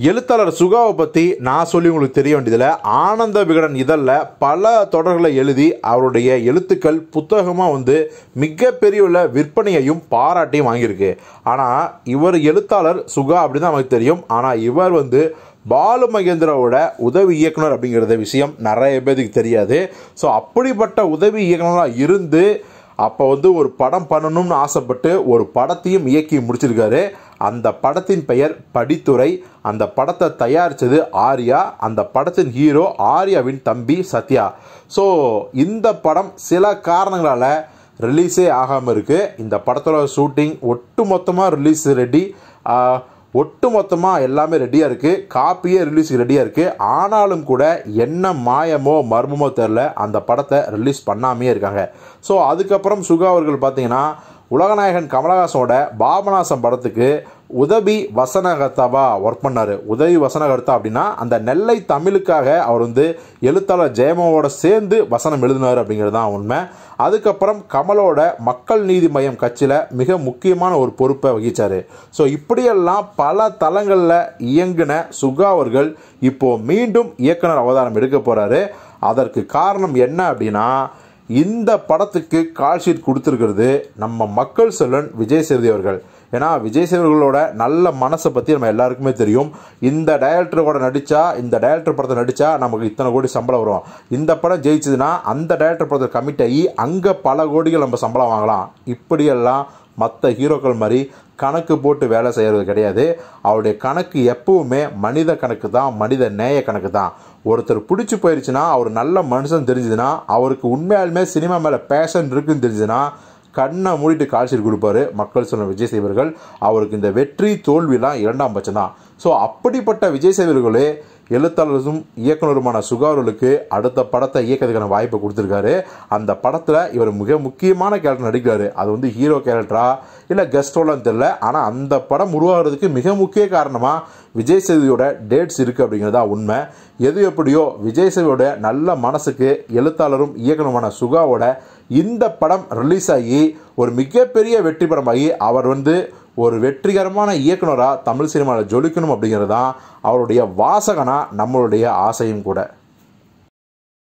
எழுத்தாளர் சுகாவை பற்றி நான் சொல்லி உங்களுக்கு தெரிய வேண்டியதில் ஆனந்த விகடன் இதழில் பல தொடர்களை எழுதி அவருடைய எழுத்துக்கள் புத்தகமாக வந்து மிகப்பெரிய உள்ள விற்பனையையும் பாராட்டியும் வாங்கியிருக்கு. ஆனால் இவர் எழுத்தாளர் சுகா அப்படின்னு தான் நமக்கு தெரியும். ஆனால் இவர் வந்து பாலு மகேந்திராவோட உதவி இயக்குனர் அப்படிங்கிறத விஷயம் நிறைய பேருக்கு தெரியாது. ஸோ அப்படிப்பட்ட உதவி இயக்குனராக இருந்து அப்போ வந்து ஒரு படம் பண்ணணும்னு ஆசைப்பட்டு ஒரு படத்தையும் இயக்கி முடிச்சிருக்காரு. அந்த படத்தின் பெயர் படித்துறை. அந்த படத்தை தயாரித்தது ஆர்யா. அந்த படத்தின் ஹீரோ ஆர்யாவின் தம்பி சத்யா. ஸோ இந்த படம் சில காரணங்களால் ரிலீஸே ஆகாமல் இருக்குது இந்த படத்தோட ஷூட்டிங் ஒட்டு மொத்தமாக ரிலீஸ் ரெடி ஒட்டு மொத்தமாக எல்லாமே ரெடியாக இருக்குது காப்பியே ரிலீஸுக்கு ரெடியாக இருக்குது ஆனாலும் கூட என்ன மாயமோ மர்மமோ தெரில அந்த படத்தை ரிலீஸ் பண்ணாமே இருக்காங்க. ஸோ அதுக்கப்புறம் சுகா அவர்கள் பார்த்தீங்கன்னா உலகநாயகன் கமலஹாசனோட பாபநாசம் படத்துக்கு உதவி வசனகர்த்தாவா ஒர்க் பண்ணார். உதவி வசனகர்த்தா அப்படின்னா அந்த நெல்லை தமிழுக்காக அவர் வந்து எழுத்தாளர் ஜெயமாவோட சேர்ந்து வசனம் எழுதினார் அப்படிங்கிறது தான் உண்மை. அதுக்கப்புறம் கமலோட மக்கள் நீதி மையம் கட்சியில் மிக முக்கியமான ஒரு பொறுப்பை வகிச்சார். ஸோ இப்படியெல்லாம் பல தளங்களில் இயங்கின சுகா அவர்கள் இப்போது மீண்டும் இயக்குனர் அவதாரம் எடுக்க போகிறாரு அதற்கு காரணம் என்ன அப்படின்னா இந்த படத்துக்கு கால் ஷீட் கொடுத்துருக்கிறது நம்ம மக்கள் செல்வன் விஜய் சேதுபதி அவர்கள். ஏன்னா விஜய் சேதுபதிகளோட நல்ல மனசை பற்றி நம்ம எல்லாருக்குமே தெரியும். இந்த டைரக்டர் கூட நடித்தா இந்த டைரக்டர் படத்தை நடித்தா நமக்கு இத்தனை கோடி சம்பளம் வரும். இந்த படம் ஜெயிச்சதுன்னா அந்த டைரக்டர் படத்தை கமிட் ஆகி அங்கே பல கோடிகள் நம்ம சம்பளம் வாங்கலாம். இப்படியெல்லாம் மற்ற ஹீரோக்கள் மாதிரி கணக்கு போட்டு வேலை செய்கிறது கிடையாது. அவருடைய கணக்கு எப்பவுமே மனித கணக்கு தான் மனித நேய கணக்கு தான். ஒருத்தர் பிடிச்சி போயிடுச்சுன்னா அவர் நல்ல மனுஷன் தெரிஞ்சுதுன்னா அவருக்கு உண்மையாலுமே சினிமா மேலே பேஷன் இருக்குன்னு தெரிஞ்சுதுன்னா கண்ணை மூடிட்டு கால்ஷீட் கொடுப்பாரு. மக்கள் சொன்ன விஜய் சேவர்கள் அவருக்கு இந்த வெற்றி தோல்விலாம் இரண்டாம் பட்சம் தான் ஸோ அப்படிப்பட்ட விஜய் சேவர்களே எழுத்தாளரும் இயக்குனருமான சுகாருலுக்கு அடுத்த படத்தை இயக்கிறதுக்கான வாய்ப்பை கொடுத்துருக்காரு. அந்த படத்தில் இவர் மிக முக்கியமான கேரக்டர் நடிக்கிறாரு. அது வந்து ஹீரோ கேரக்டரா இல்லை கெஸ்ட் ரோலான்னு தெரில ஆனால் அந்த படம் உருவாகிறதுக்கு மிக முக்கிய காரணமாக விஜய் சேதுவியோட டேட்ஸ் இருக்குது அப்படிங்கிறது தான் உண்மை. எது எப்படியோ விஜய் சேதுவோட நல்ல மனசுக்கு எழுத்தாளரும் இயக்குனருமான சுகாவோட இந்த படம் ரிலீஸ் ஆகி ஒரு மிகப்பெரிய வெற்றி படமாகி அவர் வந்து ஒரு வெற்றிகரமான இயக்குனராக தமிழ் சினிமாவில் ஜொலிக்கணும் அப்படிங்கிறது தான் அவருடைய வாசகனாக நம்மளுடைய ஆசையும் கூட.